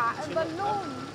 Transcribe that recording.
Ja, een ballon.